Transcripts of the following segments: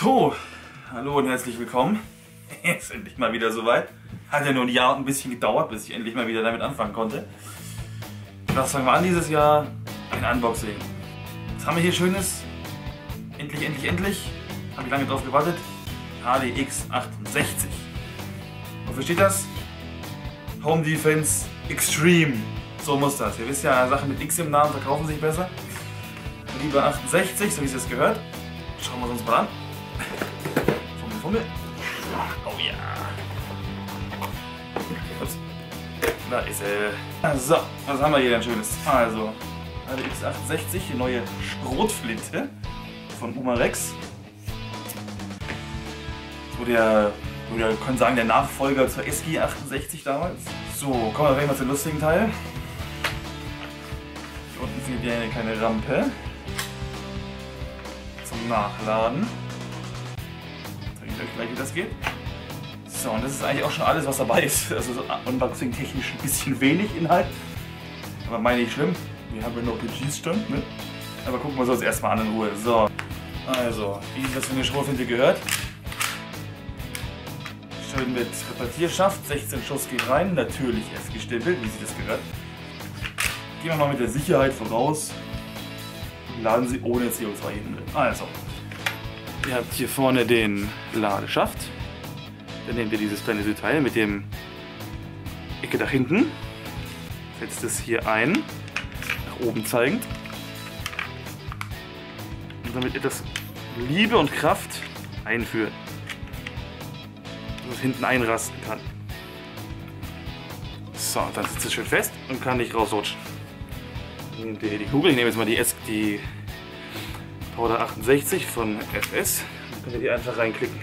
So, hallo und herzlich willkommen. Jetzt endlich mal wieder soweit. Hat ja nur ein Jahr und ein bisschen gedauert, bis ich endlich mal wieder damit anfangen konnte. Was fangen wir an dieses Jahr? Ein Unboxing. Was haben wir hier Schönes? Endlich, endlich, endlich. Habe ich lange drauf gewartet. HDX 68. Wofür steht das? Home Defense Extreme. So muss das. Ihr wisst ja, Sachen mit X im Namen verkaufen sich besser. Lieber 68, so wie es jetzt gehört. Schauen wir uns mal an. Fummel, fummel. Oh ja. Ups. Da ist er. So, was haben wir hier denn Schönes? Also, HDX 68, die neue Schrotflinte von Umarex. So der, der, kann sagen, der Nachfolger zur SG 68 damals. So, kommen wir gleich mal zum lustigen Teil. Hier unten seht ihr eine kleine Rampe zum Nachladen. Ich euch gleich, wie das geht. So, und das ist eigentlich auch schon alles, was dabei ist. Also so unboxing-technisch ein bisschen wenig Inhalt. Aber meine ich schlimm. Wir haben ja noch PGs-Stand, ne? Aber gucken wir uns das erstmal an in Ruhe. So, also, wie das für eine Schrotflinte gehört. Schön mit Repetierschaft, 16 Schuss geht rein, natürlich erst gestempelt, wie sie das gehört. Gehen wir mal mit der Sicherheit voraus. Laden Sie ohne CO2 hinten drin. Also, ihr habt hier vorne den Ladeschaft. Dann nehmt ihr dieses kleine Detail mit dem Ecke nach hinten. Setzt es hier ein, nach oben zeigend. Und damit etwas Liebe und Kraft einführt dass es hinten einrasten kann. So, dann sitzt es schön fest und kann nicht rausrutschen. Nehmt ihr hier die Kugel. Ich nehme jetzt mal die, S die Powder 68 von FS. Dann könnt ihr die einfach reinklicken.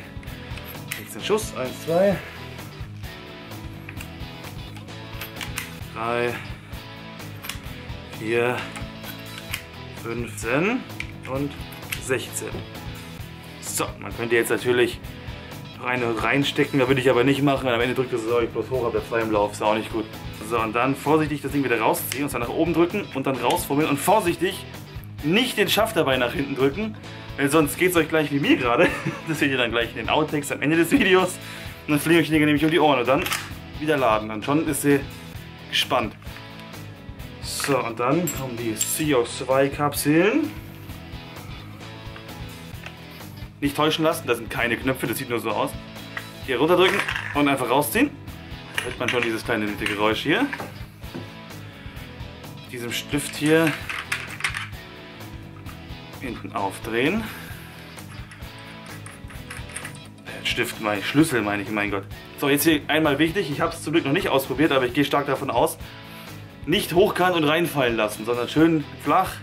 Jetzt den Schuss. 1, 2, 3, 4, 15 und 16. So, man könnte jetzt natürlich rein, reinstecken, da würde ich aber nicht machen. Am Ende drückt es euch bloß hoch, habt ihr zwei im Lauf, ist auch nicht gut. So, und dann vorsichtig das Ding wieder rausziehen und dann nach oben drücken und dann rausfummeln und vorsichtig nicht den Schaft dabei nach hinten drücken, weil sonst geht es euch gleich wie mir gerade. Das seht ihr dann gleich in den Outtakes am Ende des Videos. Und dann fliegen euch die Dinge nämlich um die Ohren und dann wieder laden. Dann schon ist sie gespannt. So, und dann kommen die CO2-Kapseln. Nicht täuschen lassen, das sind keine Knöpfe, das sieht nur so aus. Hier runterdrücken und einfach rausziehen. Da hört man schon dieses kleine nette Geräusch hier. Mit diesem Stift hier hinten aufdrehen. Stift meine ich, Schlüssel meine ich, mein Gott. So, jetzt hier einmal wichtig, ich habe es zum Glück noch nicht ausprobiert, aber ich gehe stark davon aus, nicht hochkant und reinfallen lassen, sondern schön flach.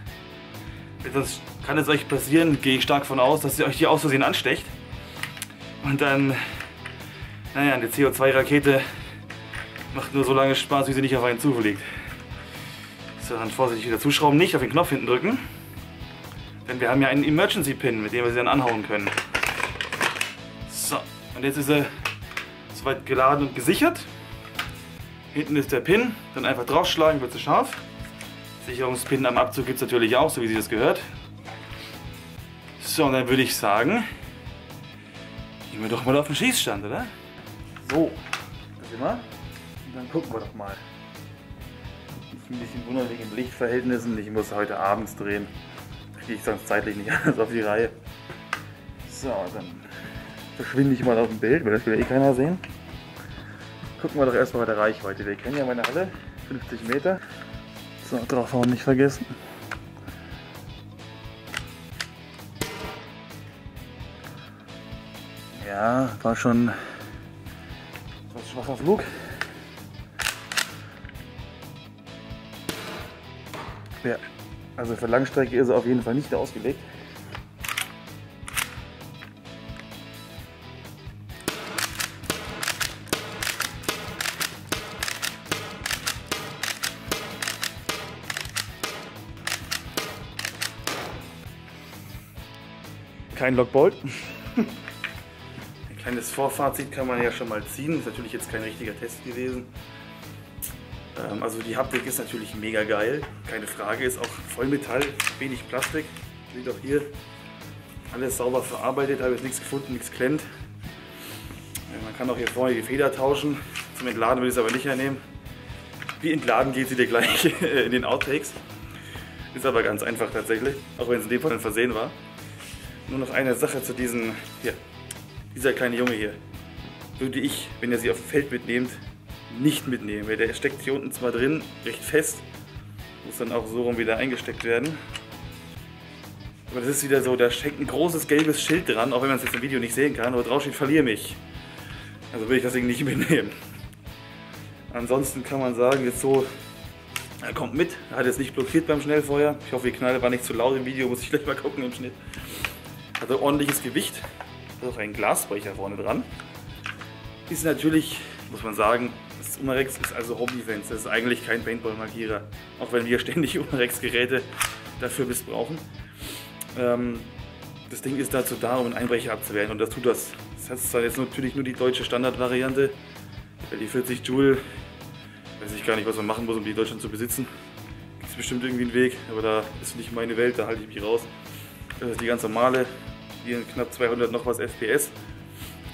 Sonst kann es euch passieren, gehe ich stark von aus, dass ihr euch die aus Versehen anstecht. Und dann, naja, eine CO2-Rakete macht nur so lange Spaß, wie sie nicht auf einen zufliegt. So, dann vorsichtig wieder zuschrauben, nicht auf den Knopf hinten drücken. Denn wir haben ja einen Emergency-Pin, mit dem wir sie dann anhauen können. So, und jetzt ist er soweit geladen und gesichert. Hinten ist der Pin, dann einfach draufschlagen, wird sie scharf. Sicherungspin am Abzug gibt es natürlich auch, so wie sie das gehört. So, und dann würde ich sagen, gehen wir doch mal auf den Schießstand, oder? So, da sind wir. Und dann gucken wir doch mal. Ist ein bisschen wegen den Lichtverhältnissen. Ich muss heute abends drehen. Kriege ich sonst zeitlich nicht alles auf die Reihe. So, dann verschwinde ich mal auf dem Bild, weil das will eh keiner sehen. Gucken wir doch erstmal bei der Reichweite. Wir kennen ja meine Halle, 50 Meter. So, draufhauen nicht vergessen. Ja, war schon was schwacher Flug. Ja, also für Langstrecke ist er auf jeden Fall nicht ausgelegt. Kein Lockbolt. Ein kleines Vorfazit kann man ja schon mal ziehen. Ist natürlich jetzt kein richtiger Test gewesen. Ähm, also die Haptik ist natürlich mega geil, keine Frage. Ist auch Vollmetall, wenig Plastik. Seht auch hier alles sauber verarbeitet, habe jetzt nichts gefunden, nichts klemmt. Man kann auch hier vorne die Feder tauschen. Zum Entladen will ich es aber nicht hernehmen. Wie entladen geht sie dir gleich in den Outtakes. Ist aber ganz einfach tatsächlich, auch wenn es in dem Fall ein Versehen war. Nur noch eine Sache zu diesem, hier, dieser kleine Junge hier. Würde ich, wenn ihr sie auf dem Feld mitnehmt, nicht mitnehmen. Der steckt hier unten zwar drin, recht fest, muss dann auch so rum wieder eingesteckt werden. Aber das ist wieder so, da steckt ein großes gelbes Schild dran, auch wenn man es jetzt im Video nicht sehen kann, aber drauf steht, verliere mich. Also will ich das Ding nicht mitnehmen. Ansonsten kann man sagen, jetzt so, er kommt mit, er hat jetzt nicht blockiert beim Schnellfeuer. Ich hoffe, die Knall war nicht zu laut im Video, muss ich gleich mal gucken im Schnitt. Also ordentliches Gewicht, da ist auch ein Glasbrecher vorne dran. Ist natürlich, muss man sagen, das Umarex ist also Hobbyfans, das ist eigentlich kein Paintball-Markierer. Auch wenn wir ständig Umarex-Geräte dafür missbrauchen. Ähm, das Ding ist dazu da, um einen Einbrecher abzuwehren und das tut das. Das hat zwar jetzt natürlich nur die deutsche Standardvariante, weil die 40 Joule, weiß ich gar nicht, was man machen muss, um die in Deutschland zu besitzen. Gibt es bestimmt irgendwie einen Weg, aber da ist nicht meine Welt, da halte ich mich raus. Das ist die ganz normale, hier knapp 200 noch was FPS.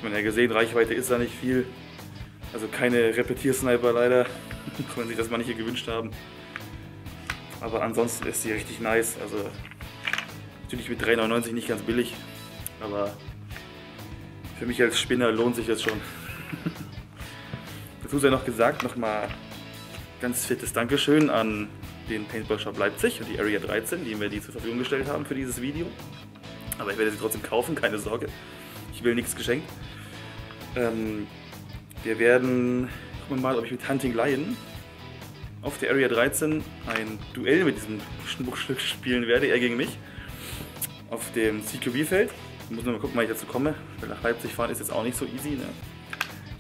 Man hat ja gesehen, Reichweite ist da nicht viel. Also keine Repetiersniper leider, wenn sich das manche gewünscht haben. Aber ansonsten ist die richtig nice. Also Natürlich mit 3,99 nicht ganz billig, aber für mich als Spinner lohnt sich das schon. Dazu sei noch gesagt, nochmal ganz fettes Dankeschön an den Paintball Shop Leipzig und die Area 13, die mir die zur Verfügung gestellt haben für dieses Video. Aber ich werde sie trotzdem kaufen, keine Sorge. Ich will nichts geschenkt. Ähm, wir werden, gucken wir mal, ob ich mit Hunting Lion auf der Area 13 ein Duell mit diesem Schmuckstück spielen werde, er gegen mich auf dem CQB-Feld. Muss nur mal gucken, wann ich dazu komme, weil nach Leipzig fahren ist jetzt auch nicht so easy. Ne?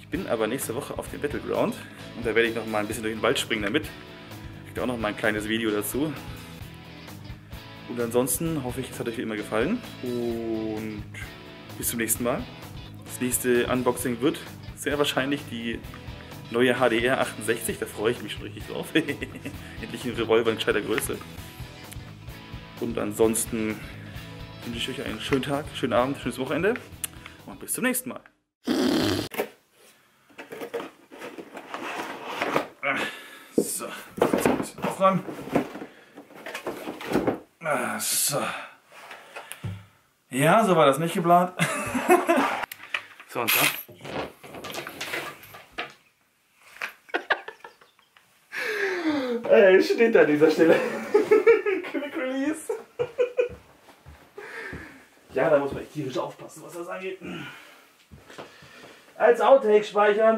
Ich bin aber nächste Woche auf dem Battleground und da werde ich noch mal ein bisschen durch den Wald springen damit. Kriegt auch noch mal ein kleines Video dazu. Und ansonsten hoffe ich, es hat euch wie immer gefallen und bis zum nächsten Mal. Das nächste Unboxing wird sehr wahrscheinlich die neue HDR 68, da freue ich mich schon richtig drauf. Endlich ein Revolver in gescheiter Größe. Und ansonsten wünsche ich euch einen schönen Tag, schönen Abend, schönes Wochenende und bis zum nächsten Mal. So, jetzt ein bisschen aufräumen. So. Ja, so war das nicht geplant. so und dann. Ey, steht an dieser Stelle. Ja, da muss man tierisch aufpassen, was das angeht. Als Outtake speichern.